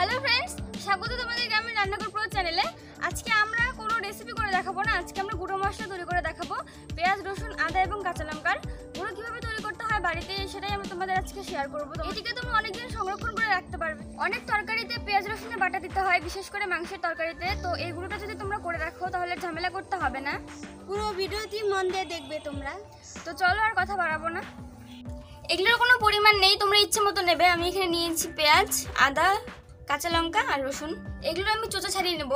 Hello friends স্বাগত তোমাদের গ্রামের রান্নাঘর প্রো চ্যানেলে আজকে আমরা কোনো রেসিপি করে দেখাবো না, আজকে আমরা গুঁড়ো মশলা তৈরি করে দেখাবো। পেঁয়াজ, রসুন, আদা এবং কাঁচা লঙ্কার। গুঁড়ো কীভাবে তৈরি করতে হয় বাড়িতে সেটাই আমি তোমাদের আজকে শেয়ার করব। এটিকে তোমরা অনেকদিন সংরক্ষণ করে রাখতে পারবে। অনেক তরকারিতে পেঁয়াজ, রসুনের বাটা দিতে হয়, বিশেষ করে মাংসের তরকারিতে। তো এই গুঁড়োটা যদি তোমরা করে রাখো তাহলে ঝামেলা করতে হবে না। পুরো ভিডিওটি মন দিয়ে দেখবে তোমরা। তো চলো আর কথা বাড়াবো না। এগুলোর কোনো পরিমাণ নেই, তোমরা ইচ্ছে মতো নেবে। আমি এখানে নিয়েছি পেঁয়াজ, আদা কাঁচা লঙ্কা আর রসুন। এগুলো আমি চোচা ছাড়িয়ে নেব।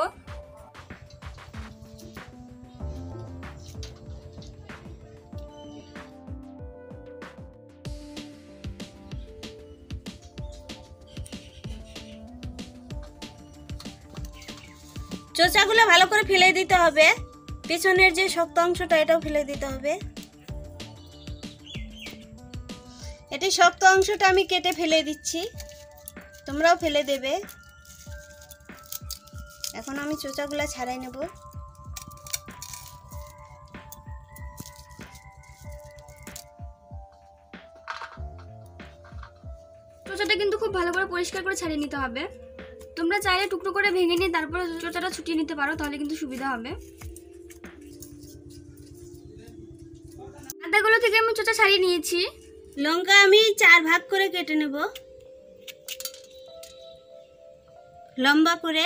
চোচাগুলো ভালো করে ফেলে দিতে হবে। পেছনের যে শক্ত অংশটা, এটাও ফেলে দিতে হবে। এটি শক্ত অংশটা আমি কেটে ফেলে দিচ্ছি। তোমরাও ফেলে দেবে। এখন আমি চোচাগুলো ছাড়াই নেব। চোচাটা কিন্তু খুব ভালো করে পরিষ্কার করে ছাড়িয়ে নিতে হবে। তোমরা চাইলে টুকরো করে ভেঙে নিয়ে তারপরে চোচাটা ছুটিয়ে নিতে পারো তাহলে কিন্তু সুবিধা হবে। আদাগুলো থেকে আমি চোচা ছাড়িয়ে নিয়েছি। লঙ্কা আমি চার ভাগ করে কেটে নেব। লম্বা করে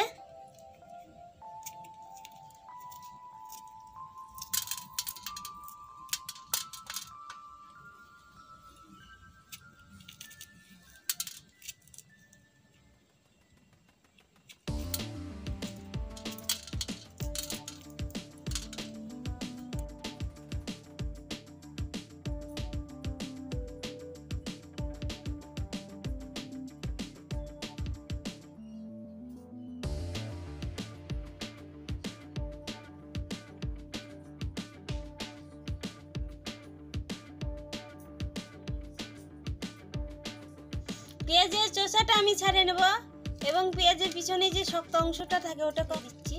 পেঁয়াজের চোষাটা আমি ছাড়ে নেব এবং পেঁয়াজের পিছনে যে শক্ত অংশটা থাকে ওটা দিচ্ছি।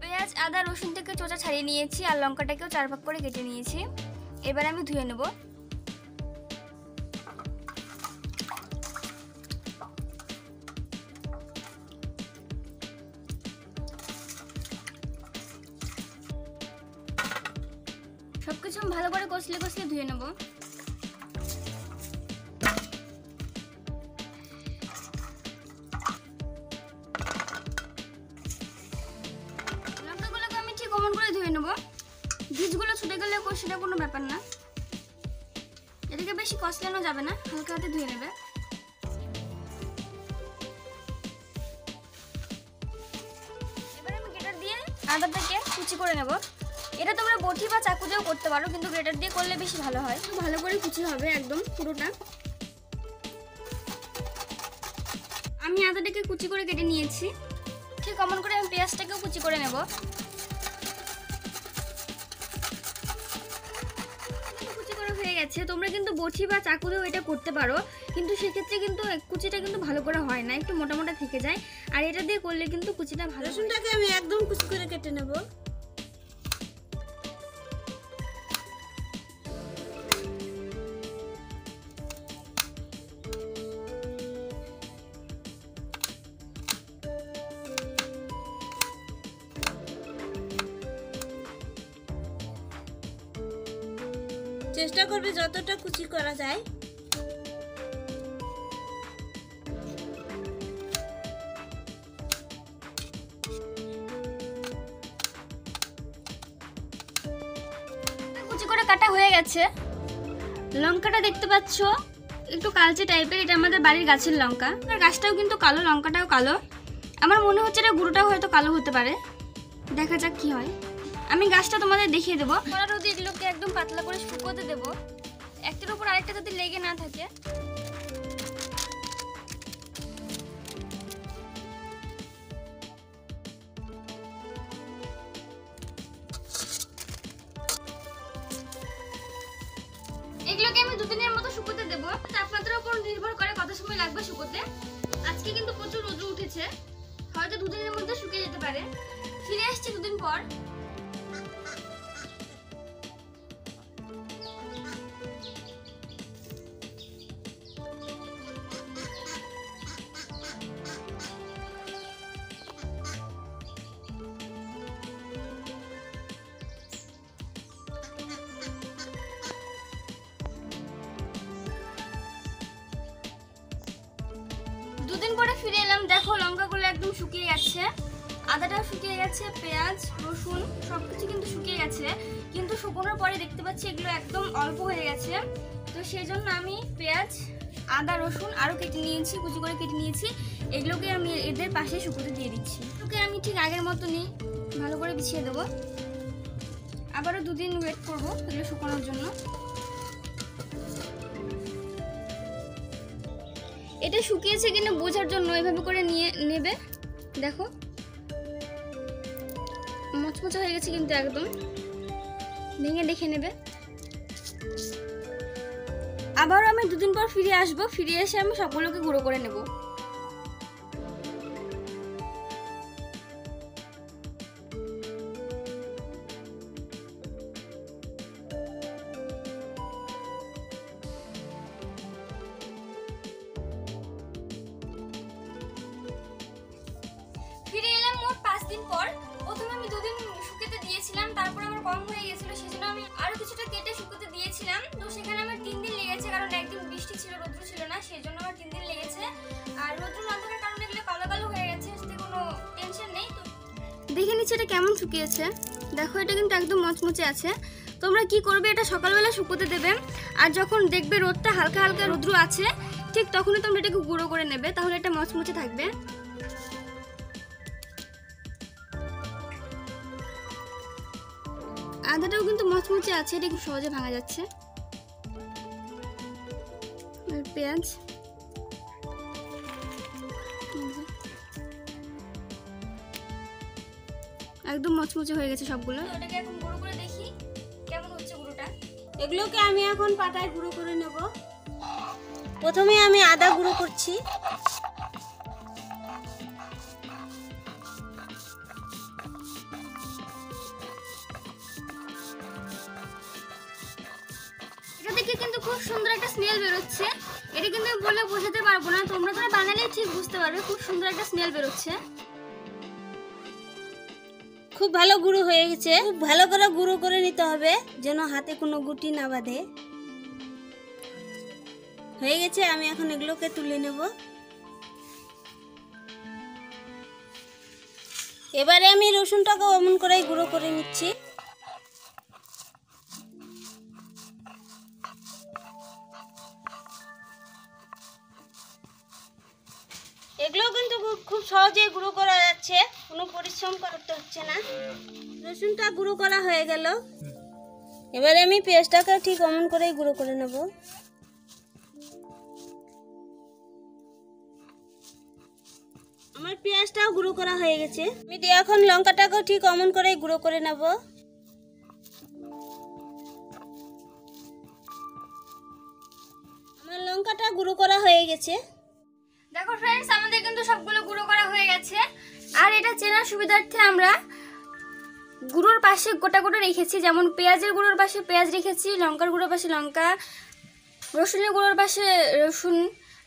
পেঁয়াজ, আদা, রসুন থেকে চোচা ছাড়িয়ে নিয়েছি আর লঙ্কাটাকেও চার ভাগ করে কেটে নিয়েছি। এবার আমি ধুয়ে নেব। সবকিছু আমি ভালো করে কষলে কষলে ধুয়ে নেব। লঙ্কাগুলোকে আমি ঠিক অমন করে ধুয়ে নেব। বীজগুলো ছুটে গেলে সেটা কোনো ব্যাপার না। এটাকে বেশি কষলানো যাবে না, হালকা হাতে ধুয়ে নেবে। এবার আমি গ্রেটার দিয়ে আদাটাকে কুচি করে নেব। এটা তোমরা বটি বা চাকু দিয়েও করতে পারো কিন্তু গ্রেটার দিয়ে করলে বেশি ভালো হয়। ভালো করে কুচি হবে একদম পুরোটা। আমি আদাটাকে কুচি করে কেটে নিয়েছি। ঠিক অমন করে আমি পেঁয়াজটাকেও কুচি করে নেব। কুচি করা হয়ে গেছে। তোমরা কিন্তু বটি বা চাকু দিয়েও এটা করতে পারো কিন্তু সেক্ষেত্রে কিন্তু কুচিটা কিন্তু ভালো করে হয় না একটু মোটা মোটা থেকে যায়। আর এটা দিয়ে করলে কিন্তু কুচিটা ভালো। রসুনটাকে আমি একদম কুচি করে কেটে নেব। চেষ্টা করবে যতটা কুচি করা যায়। কুচি করে কাটা হয়ে গেছে। লঙ্কাটা দেখতে পাচ্ছ? একটু কালচে টাইপের এটা আমাদের বাড়ির গাছের লঙ্কা। আর গাছটাও কিন্তু কালো লঙ্কাটাও কালো। আমার মনে হচ্ছে এটা গুঁড়োটাও হয়তো কালো হতে পারে। দেখা যাক কি হয়। আমি গাছটা তোমাদের দেখিয়ে দেবো। কড়া রোদে একদম পাতলা করে শুকোতে দেবো। একটার উপর আরেকটা যাতে লেগে না থাকে। এগুলোকে আমি দুদিনের মতো শুকোতে দেবো। তাপমাত্রার উপর নির্ভর করে কত সময় লাগবে শুকোতে। আজকে কিন্তু প্রচুর রোদ্র উঠেছে। হয়তো দুদিনের মধ্যে শুকিয়ে যেতে পারে। ফিরে আসছি দুদিন পর। ফিরে এলাম। দেখো, লঙ্কাগুলো একদম শুকিয়ে গেছে। আদাটাও শুকিয়ে গেছে, পেঁয়াজ, রসুন সব কিছু কিন্তু শুকিয়ে গেছে। কিন্তু শুকোনোর পরে দেখতে পাচ্ছি এগুলো একদম অল্প হয়ে গেছে। তো সেই জন্য আমি পেঁয়াজ, আদা, রসুন আরও কেটে নিয়েছি, কুচি করে কেটে নিয়েছি। এগুলোকে আমি এদের পাশে শুকোতে দিয়ে দিচ্ছি। ওকে, আমি ঠিক আগের মতনই ভালো করে বিছিয়ে দেবো। আবারও দুদিন ওয়েট করব এগুলো শুকানোর জন্য। এটা শুকিয়েছে কিনা বোঝার জন্য এভাবে করে নিয়ে নেবে। দেখো। মচমচা হয়ে গেছে কিন্তু একদম। ভেঙে দেখে নেবে। আবারও আমি দুদিন পর ফিরে আসব। ফিরে এসে আমি সকলকে গুঁড়ো করে নেব। আরও কিছুটা কেটে শুকাতে দিয়েছিলাম। তো সেখানে আমার তিন দিন লেগেছে, কারণ একদিন বৃষ্টি ছিল, রৌদ্র ছিল না, সেই জন্য আমার তিন দিন লেগেছে। আর রৌদ্র না থাকার কারণে এগুলো কালো কালো হয়ে গেছে সেটা কোনো টেনশন নেই, তো দেখে নিচ্ছি এটা কেমন শুকিয়েছে। দেখো, এটা কিন্তু একদম মচমচে আছে। তোমরা কি করবে, এটা সকালবেলা শুকোতে দেবে। আর যখন দেখবে রোদটা হালকা হালকা রৌদ্র আছে, ঠিক তখনই তোমরা এটাকে গুঁড়ো করে নেবে, তাহলে এটা মচমচে থাকবে। আদাটাও কিন্তু মচমচে আছে, এটা খুব সহজে ভাঙা যাচ্ছে। পেঁয়াজ। একদম মচমচে হয়ে গেছে সবগুলো। দেখি এগুলোকে আমি এখন পাটায় গুঁড়ো করে নেব। প্রথমে আমি আদা গুঁড়ো করছি। দেখে কিন্তু খুব সুন্দর একটা স্মেল বেরোচ্ছে। এটা কিন্তু বলে বোঝাতে পারব না। তোমরা তোমরা বানালেই ঠিক বুঝতে পারবে, খুব সুন্দর একটা স্মেল বেরোচ্ছে। খুব ভালো গুঁড়ো হয়ে গেছে। খুব ভালো করে গুঁড়ো করে নিতে হবে, যেন হাতে কোনো গুটি না বাঁধে। হয়ে গেছে, আমি এখন এগুলোকে তুলে নেব। এবারে আমি রসুনটাকে অমন করে গুঁড়ো করে নিচ্ছি। খুব- খুব সহজে গুঁড়ো করা যাচ্ছে, কোনো পরিশ্রম করতে হচ্ছে না। রসুনটা গুঁড়ো করা হয়ে গেল। এবারে আমি পেঁয়াজটাকে ঠিক অমন করেই গুঁড়ো করে নেব। আমার পেঁয়াজটাও গুঁড়ো করা হয়ে গেছে। আমি এখন লঙ্কাটাকেও ঠিক অমন করেই গুঁড়ো করে নেব। আমার লঙ্কাটা গুঁড়ো করা হয়ে গেছে। ফ্রেন্ডস আমাদের কিন্তু সবগুলো গুঁড়ো করা হয়ে গেছে। আর এটা চেনার সুবিধার্থে আমরা গুঁড়োর পাশে গোটা গোটা রেখেছি। যেমন পেঁয়াজের গুঁড়োর পাশে পেঁয়াজ রেখেছি, লঙ্কার গুঁড়োর পাশে লঙ্কা, রসুনের গুঁড়োর পাশে রসুন,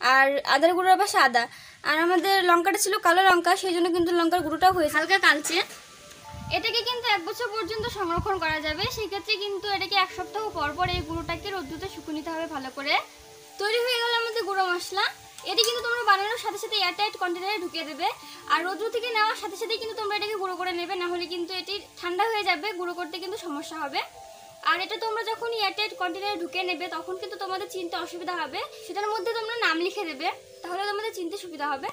আর আদার গুঁড়োর পাশে আদা। আর আমাদের লঙ্কাটা ছিল কালো লঙ্কা, সেই জন্য কিন্তু লঙ্কার গুঁড়োটাও হয়েছে। হালকা কালচে। এটাকে কিন্তু এক বছর পর্যন্ত সংরক্ষণ করা যাবে। সেক্ষেত্রে কিন্তু এটাকে এক সপ্তাহ পর পর এই গুঁড়োটাকে রোদ্দুতে শুকিয়ে নিতে হবে ভালো করে। তৈরি হয়ে গেল আমাদের গুঁড়ো মশলা। এটি কিন্তু তোমরা বানানোর সাথে সাথে এয়ারটাইট কন্টেনারে ঢুকিয়ে দেবে। আর রোদ্র থেকে নেওয়ার সাথে সাথে কিন্তু তোমরা এটাকে গুঁড়ো করে নেবে না হলে কিন্তু এটি ঠান্ডা হয়ে যাবে, গুঁড়ো করতে কিন্তু সমস্যা হবে। আর এটা তোমরা যখন এয়ারটাইট কন্টেনারে ঢুকে নেবে, তখন কিন্তু তোমাদের চিনতে অসুবিধা হবে। সেটার মধ্যে তোমরা নাম লিখে দেবে, তাহলে তোমাদের চিনতে সুবিধা হবে।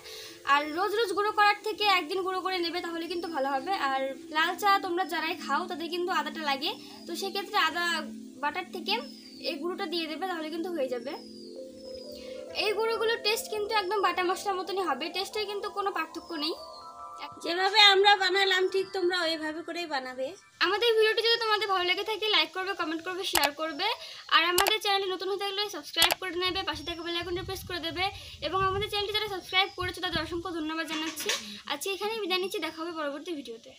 আর রোজ রোজ গুঁড়ো করার থেকে একদিন গুঁড়ো করে নেবে, তাহলে কিন্তু ভালো হবে। আর লাল চা তোমরা যারাই খাও, তাদের কিন্তু আদাটা লাগে। তো সেক্ষেত্রে আদা বাটার থেকে এই গুঁড়োটা দিয়ে দেবে, তাহলে কিন্তু হয়ে যাবে। এই গুঁড়োগুলোর টেস্ট কিন্তু একদম বাটা মশলার মতনই হবে। টেস্টে কিন্তু কোনো পার্থক্য নেই। যেভাবে আমরা বানালাম ঠিক তোমরা ওইভাবে করেই বানাবে। আমাদের ভিডিওটি যদি তোমাদের ভালো লেগে থাকে লাইক করবে কমেন্ট করবে শেয়ার করবে। আর আমাদের চ্যানেলে নতুন হয়ে থাকলে সাবস্ক্রাইব করে নেবে পাশে থেকে বেল আইকনটা প্রেস করে দেবে। এবং আমাদের চ্যানেলটি যারা সাবস্ক্রাইব করেছে তাদের অসংখ্য ধন্যবাদ জানাচ্ছি। আজকে এখানেই বিদায় নিচ্ছি দেখা হবে পরবর্তী ভিডিওতে।